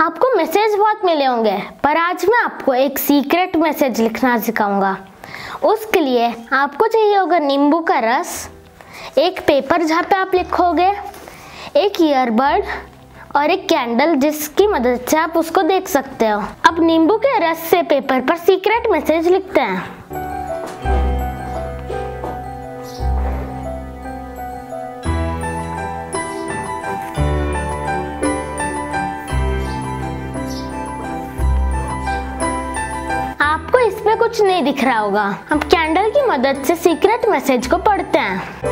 आपको मैसेज बहुत मिले होंगे, पर आज मैं आपको एक सीक्रेट मैसेज लिखना सिखाऊँगा। उसके लिए आपको चाहिए होगा नींबू का रस, एक पेपर जहाँ पे आप लिखोगे, एक ईयरबड और एक कैंडल जिसकी मदद से आप उसको देख सकते हो। अब नींबू के रस से पेपर पर सीक्रेट मैसेज लिखते हैं। कुछ नहीं दिख रहा होगा। हम कैंडल की मदद से सीक्रेट मैसेज को पढ़ते हैं।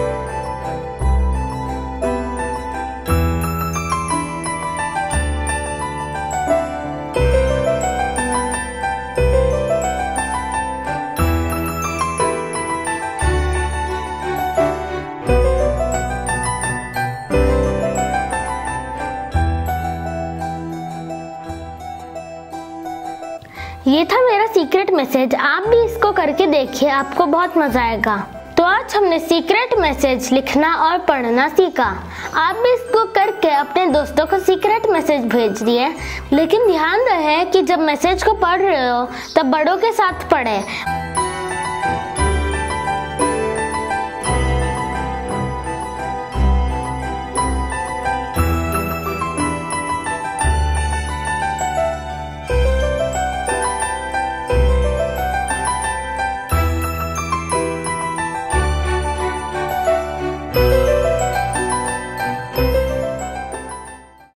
ये था मेरा सीक्रेट मैसेज आप भी इसको करके देखिए, आपको बहुत मज़ा आएगा। तो आज हमने सीक्रेट मैसेज लिखना और पढ़ना सीखा। आप भी इसको करके अपने दोस्तों को सीक्रेट मैसेज भेज दिए। लेकिन ध्यान रहे कि जब मैसेज को पढ़ रहे हो, तब बड़ों के साथ पढ़े।